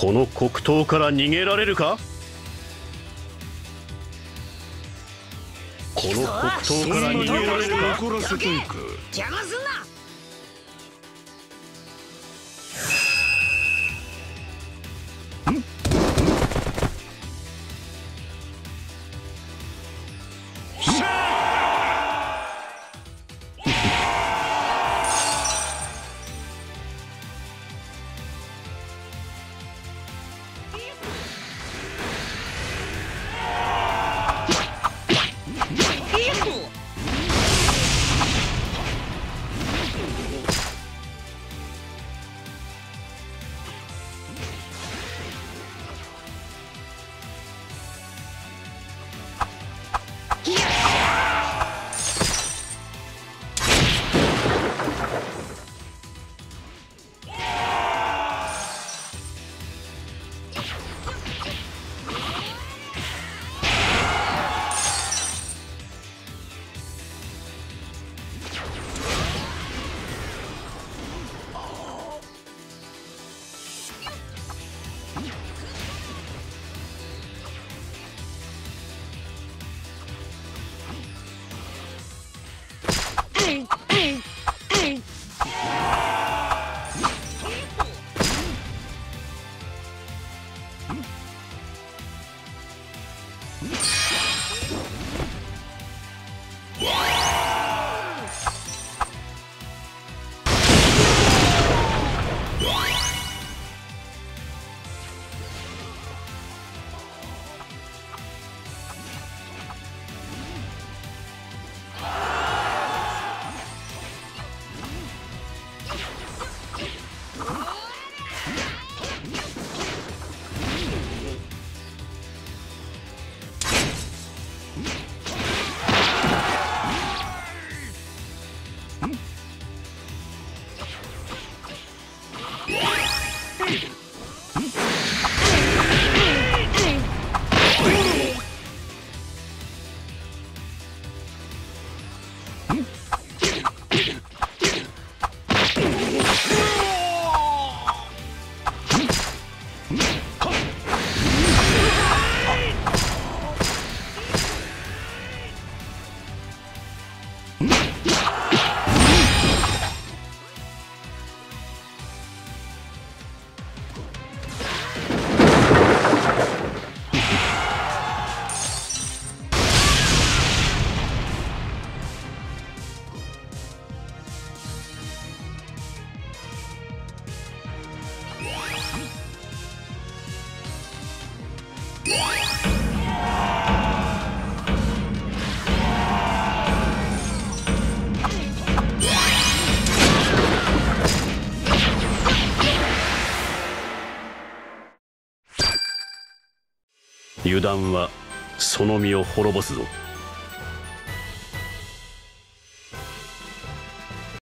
この黒刀から逃げられるか？この黒刀から逃げられるか？怒らせていく邪魔すんな Yeah. 油断はその身を滅ぼすぞ。